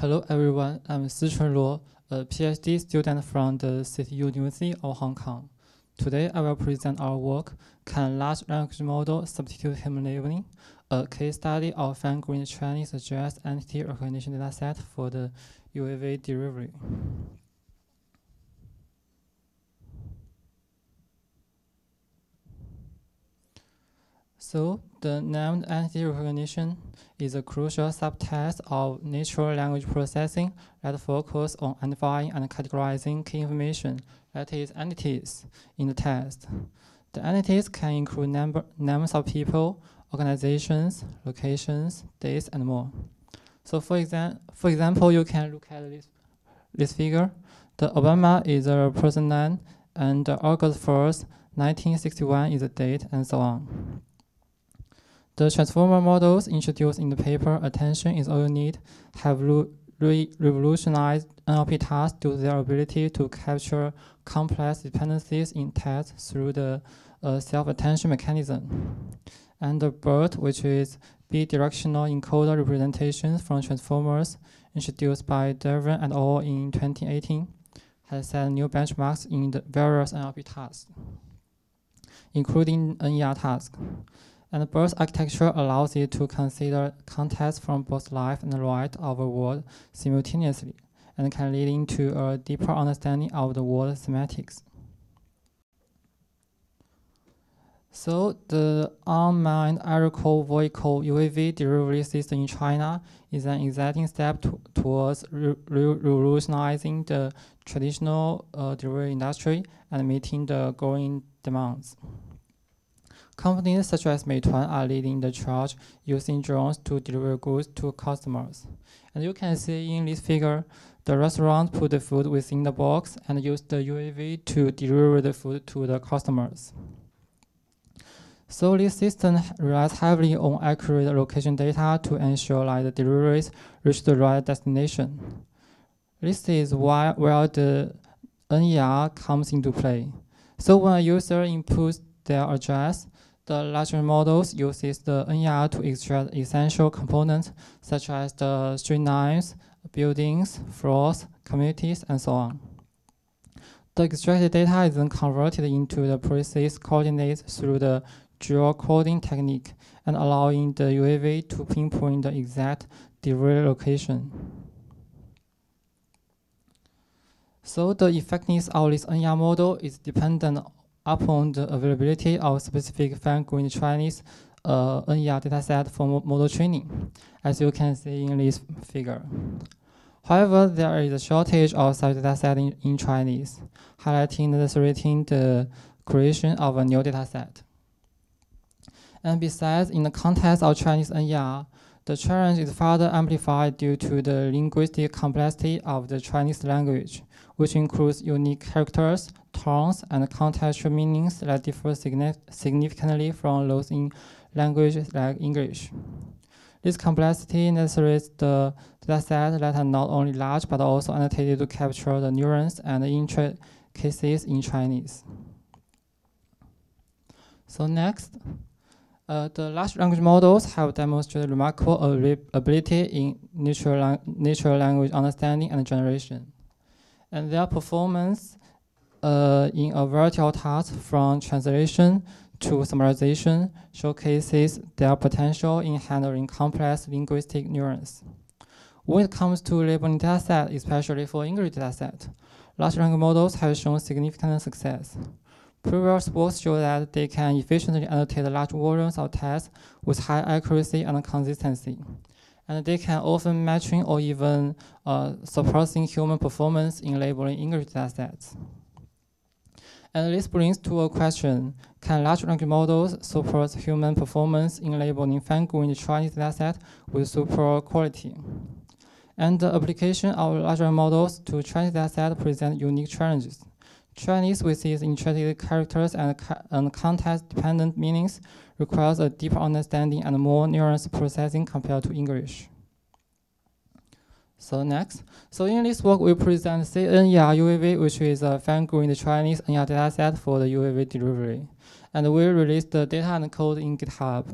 Hello everyone, I'm Sichun Luo, a PhD student from the City University of Hong Kong. Today I will present our work, Can Large Language Model Substitute Human Labeling? A case study of fine-grained Chinese address entity recognition dataset for the UAV delivery. So the named entity recognition is a crucial subtask of natural language processing that focuses on identifying and categorizing key information, that is, entities, in the text. The entities can include number, names of people, organizations, locations, dates, and more. So for, exa for example, you can look at this, this figure. The Obama is a person name, and August 1st, 1961 is the date, and so on. The transformer models introduced in the paper Attention is All You Need have re revolutionized NLP tasks due to their ability to capture complex dependencies in text through the uh, self-attention mechanism. And the BERT, which is bidirectional encoder representations from transformers introduced by Devlin et al. in 2018, has set new benchmarks in the various NLP tasks, including NER tasks. And BERT architecture allows it to consider context from both left and right of a word simultaneously, and can lead into a deeper understanding of the word semantics. So the unmanned aerial vehicle UAV delivery system in China is an exciting step to, towards re revolutionizing the traditional uh, delivery industry and meeting the growing demands. Companies such as Meituan are leading the charge using drones to deliver goods to customers. And you can see in this figure, the restaurant put the food within the box and use the UAV to deliver the food to the customers. So this system relies heavily on accurate location data to ensure that the deliveries reach the right destination. This is why where the NER comes into play. So when a user inputs their address, the larger models uses the NER to extract essential components such as the street names, buildings, floors, communities, and so on. The extracted data is then converted into the precise coordinates through the geocoding technique and allowing the UAV to pinpoint the exact delivery location. So the effectiveness of this NER model is dependent upon the availability of specific fine-grained Chinese uh, NER dataset for model training, as you can see in this figure. However, there is a shortage of such dataset in, in Chinese, highlighting the necessitating the creation of a new dataset. And besides, in the context of Chinese NER, the challenge is further amplified due to the linguistic complexity of the Chinese language, which includes unique characters, tones, and contextual meanings that differ significantly from those in languages like English. This complexity necessitates the dataset that are not only large but also annotated to capture the nuance and intricacies in Chinese. So next, uh, the large language models have demonstrated remarkable ability in natural, lang natural language understanding and generation. And their performance uh, in a variety of tasks from translation to summarization showcases their potential in handling complex linguistic nuance. When it comes to labeling dataset, especially for English dataset, large language models have shown significant success. Previous works show that they can efficiently annotate large volumes of text with high accuracy and consistency. And they can often matching or even uh, surpassing human performance in labeling English datasets. And this brings to a question, can large language models support human performance in labeling fine-grained Chinese dataset with super quality? And the application of larger models to Chinese dataset present unique challenges. Chinese with its intrinsic characters and, and context-dependent meanings requires a deeper understanding and more nuanced processing compared to English. So next, so in this work we present CNER UAV, which is a fine-grained Chinese NER dataset for the UAV delivery. And we release the data and code in GitHub.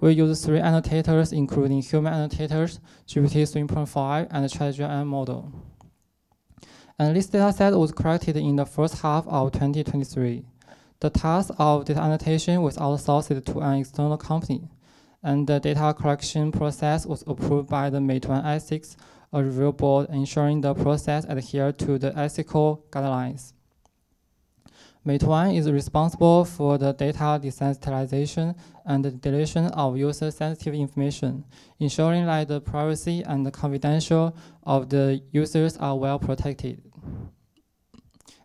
we use three annotators, including human annotators, GPT 3.5, and ChatGLM model. And this dataset was collected in the first half of 2023. The task of data annotation was outsourced to an external company, and the data collection process was approved by the Meituan Ethics Review Board, ensuring the process adhered to the ethical guidelines. Meituan is responsible for the data desensitization and the deletion of user-sensitive information, ensuring that the privacy and the confidential of the users are well protected.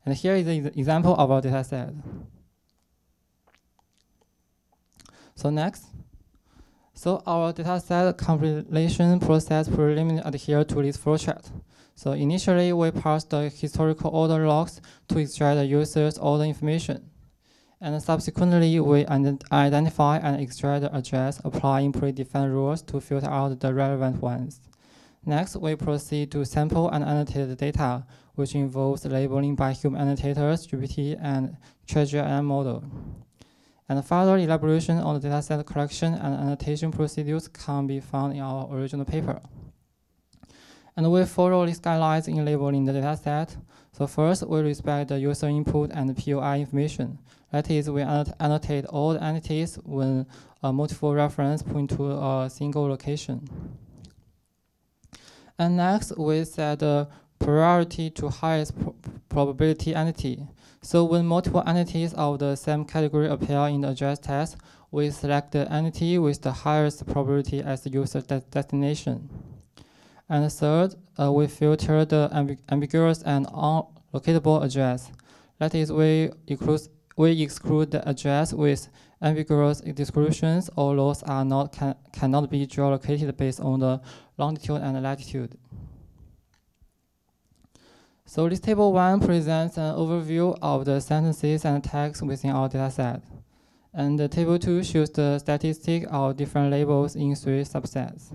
And here is an example of our dataset. So next, so our dataset compilation process preliminarily adhere to this flowchart. So initially, we parse the historical order logs to extract the user's order information. And subsequently, we identify and extract the address, applying predefined rules to filter out the relevant ones. Next, we proceed to sample and annotate the data, which involves labeling by human annotators, GPT, and ChatGLM model. And further elaboration on the dataset collection and annotation procedures can be found in our original paper. And we follow these guidelines in labeling the dataset. So first, we respect the user input and POI information. That is, we annotate all the entities when a multiple reference point to a single location. And next, we set the priority to highest probability entity. So when multiple entities of the same category appear in the address test, we select the entity with the highest probability as the user de destination. And third, uh, we filter the amb ambiguous and unlocatable address. That is, we exclude, we exclude the address with ambiguous descriptions or those are not can, cannot be geolocated based on the longitude and latitude. So this table one presents an overview of the sentences and tags within our dataset. And the table two shows the statistic of different labels in three subsets.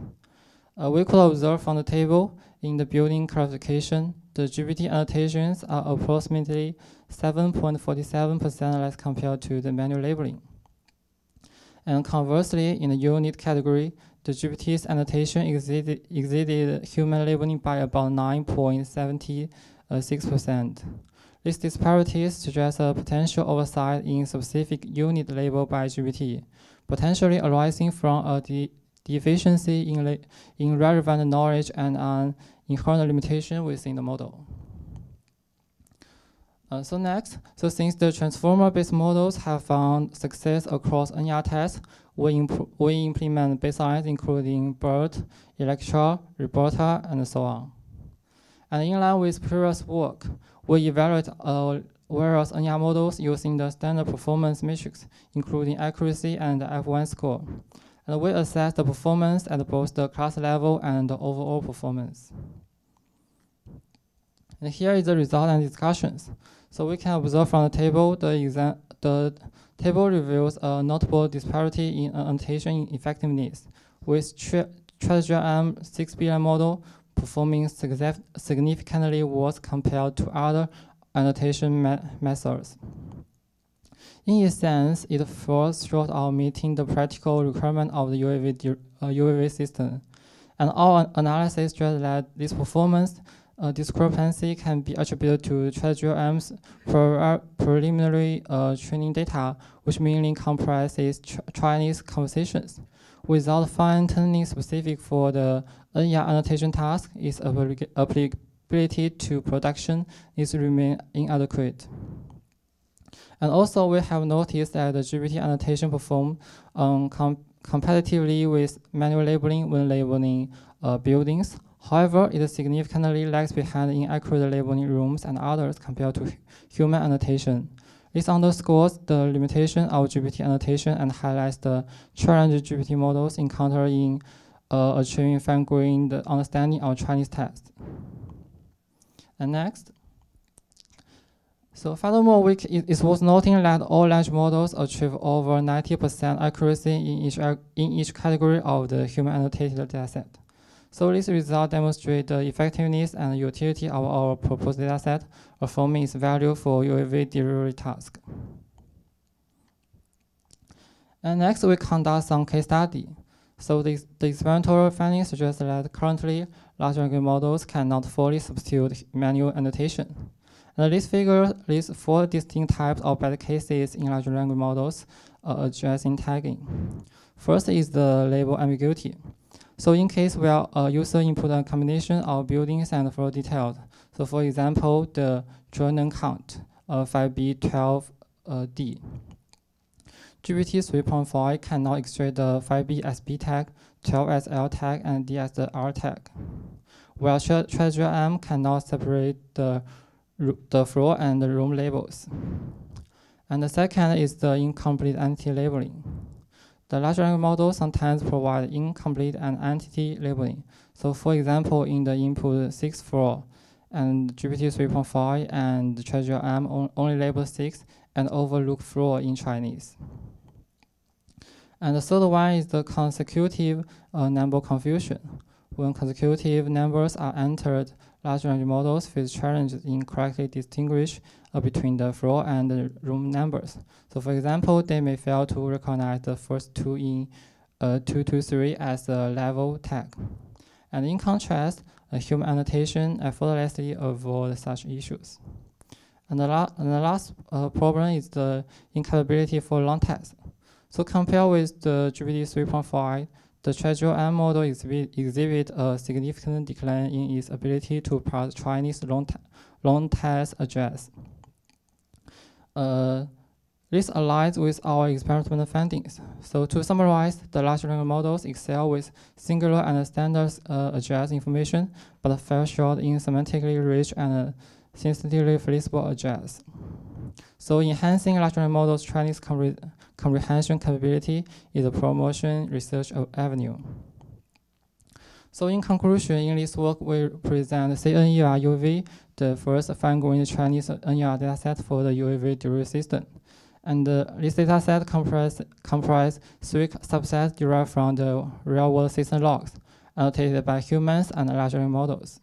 Uh, we could observe from the table in the building classification, the GPT annotations are approximately 7.47% less compared to the manual labeling. And conversely, in the unit category, the GPT's annotation exceeded, exceeded human labeling by about 9.76%. These disparities suggest a potential oversight in specific unit labeled by GPT, potentially arising from a deficiency in, in relevant knowledge and an inherent limitation within the model. Uh, so next, so since the transformer-based models have found success across NER tests, we, we implement baselines including BERT, Electra, RoBERTa, and so on. And in line with previous work, we evaluate uh, various NER models using the standard performance metrics, including accuracy and F1 score and we assess the performance at both the class level and the overall performance. And here is the result and discussions. So we can observe from the table, the, exam, the table reveals a notable disparity in annotation effectiveness, with ChatGLM 6 billion model performing significantly worse compared to other annotation me methods. In a sense, it falls short of meeting the practical requirement of the UAV, uh, UAV system. And our analysis suggests that this performance uh, discrepancy can be attributed to ChatGLM's preliminary uh, training data, which mainly comprises ch Chinese conversations. Without fine-tuning specific for the NER annotation task, its applicability to production is remain inadequate. And also, we have noticed that the GPT annotation performed um, com competitively with manual labeling when labeling uh, buildings. However, it significantly lags behind in accurate labeling rooms and others compared to human annotation. This underscores the limitation of GPT annotation and highlights the challenge GPT models encounter in uh, achieving fine-grained understanding of Chinese text. And next, so furthermore, we, it is worth noting that all large models achieve over 90% accuracy in each, in each category of the human annotated dataset. So this result demonstrates the effectiveness and utility of our proposed dataset, affirming its value for UAV delivery task. And next, we conduct some case study. So the, the experimental findings suggest that currently large language models cannot fully substitute manual annotation. And this figure lists four distinct types of bad cases in large language models uh, addressing tagging. First is the label ambiguity. So in case where a user input a combination of buildings and floor details, so for example, the journal count, uh, 5B12D. Uh, GPT 3.5 cannot extract the 5B SB tag, 12SL tag, and D as the R tag. While ChatGLM cannot separate the, the floor and the room labels. And the second is the incomplete entity labeling. The large language model sometimes provide incomplete and entity labeling. So for example, in the input 6 floor, and GPT 3.5 and ChatGLM only label 6 and overlook floor in Chinese. And the third one is the consecutive uh, number confusion. When consecutive numbers are entered, large language models face challenges in correctly distinguish uh, between the floor and the room numbers. So for example, they may fail to recognize the first two in uh, 223 as a level tag. And in contrast, a human annotation effortlessly avoid such issues. And the, la and the last uh, problem is the incapability for long text. So compared with the GPT 3.5, the ChatGLM model exhibit, a significant decline in its ability to parse Chinese long, long text address. Uh, this aligns with our experimental findings. So to summarize, the large language models excel with singular and standard uh, address information, but fall short in semantically rich and sensitively flexible address. So enhancing large language models Chinese compre comprehension capability is a promotion research avenue. So in conclusion, in this work, we present CNER UAV, the first fine-grained Chinese NER dataset for the UAV delivery system. And uh, this dataset comprise, comprise three subsets derived from the real-world system logs, annotated by humans and large language models.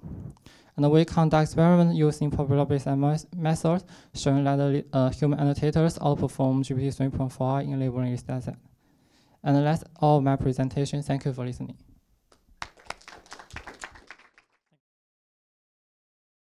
And we conduct experiments using popular-based methods, showing that uh, human annotators outperform GPT 3.5 in labeling this dataset. And that's all my presentation. Thank you for listening.